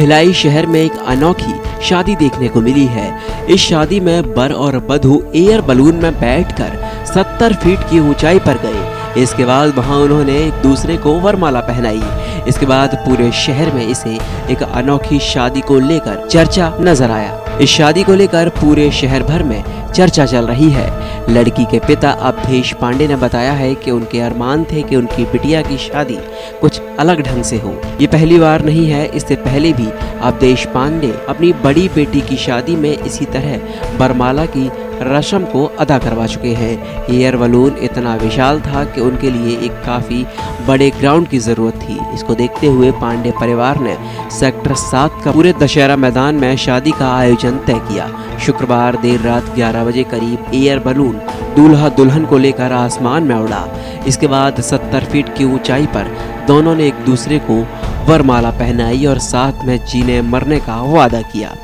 भिलाई शहर में एक अनोखी शादी देखने को मिली है। इस शादी में बर और बधू एयर बलून में बैठकर 70 फीट की ऊंचाई पर गए। इसके बाद वहाँ उन्होंने एक दूसरे को वरमाला पहनाई। इसके बाद पूरे शहर में इसे एक अनोखी शादी को लेकर चर्चा नज़र आया। इस शादी को लेकर पूरे शहर भर में चर्चा चल रही है। लड़की के पिता अवधेश पांडे ने बताया है कि उनके अरमान थे कि उनकी बिटिया की शादी कुछ अलग ढंग से हो। ये पहली बार नहीं है, इससे पहले भी अवधेश पांडे अपनी बड़ी बेटी की शादी में इसी तरह बरमाला की रस्म को अदा करवा चुके हैं। एयर बलून इतना विशाल था कि उनके लिए एक काफ़ी बड़े ग्राउंड की ज़रूरत थी। इसको देखते हुए पांडे परिवार ने सेक्टर सात का पूरे दशहरा मैदान में शादी का आयोजन तय किया। शुक्रवार देर रात 11 बजे करीब एयर बलून दूल्हा दुल्हन को लेकर आसमान में उड़ा। इसके बाद 70 फीट की ऊंचाई पर दोनों ने एक दूसरे को वरमाला पहनाई और साथ में जीने मरने का वादा किया।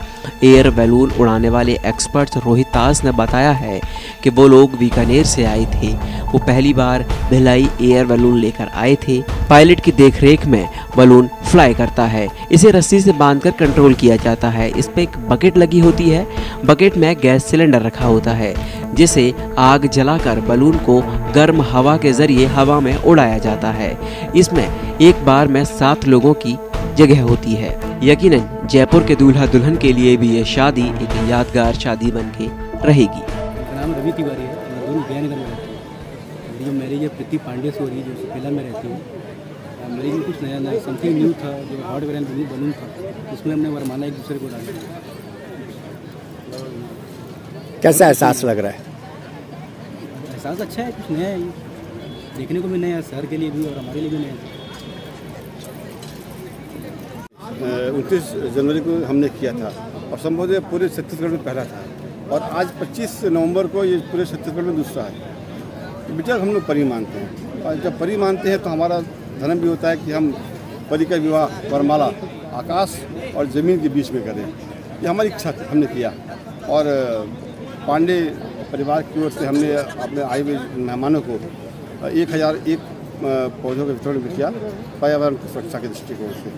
एयर बैलून उड़ाने वाले एक्सपर्ट रोहित ताज ने बताया है कि वो लोग बीकानेर से आए थे। वो पहली बार भिलाई एयर बैलून लेकर आए थे। पायलट की देखरेख में बलून फ्लाई करता है। इसे रस्सी से बांधकर कंट्रोल किया जाता है। इस पर एक बकेट लगी होती है। बकेट में गैस सिलेंडर रखा होता है, जिसे आग जलाकर बलून को गर्म हवा के ज़रिए हवा में उड़ाया जाता है। इसमें एक बार में सात लोगों की जगह होती है। यकीनन, जयपुर के दूल्हा दुल्हन के लिए भी ये शादी एक यादगार शादी बन के रहेगी। नाम रवि तिवारी है जो मैरिज है। प्रीति पांडे से रही जो सुपेला में रहती हूँ। मैरिज में कुछ नया नया समथिंग न्यू था, जो हॉट वेरियंट बलून था, उसमें हमने वरमाला एक दूसरे को डाला। कैसा एहसास लग रहा है? एहसास अच्छा है कुछ नया है ये। देखने को भी नया शहर के लिए भी और हमारे लिए भी नया उनतीस जनवरी को हमने किया था और संभवतः पूरे छत्तीसगढ़ में पहला था। और आज 25 नवंबर को ये पूरे छत्तीसगढ़ में दूसरा है। बेटा हम लोग परी मानते हैं। और जब परी मानते हैं तो हमारा धर्म भी होता है कि हम परी का विवाह वरमाला आकाश और ज़मीन के बीच में करें। ये हमारी इच्छा थी हमने किया। और पांडे परिवार की ओर से हमने अपने आए हुए मेहमानों को एक हज़ार एक पौधों का वितरण भी किया पर्यावरण की सुरक्षा के दृष्टिकोण से।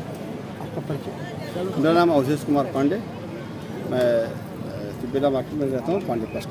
मेरा नाम अवधेश कुमार पांडे मैं बेला मार्केट में रहता हूँ पांडे फ़र्स्ट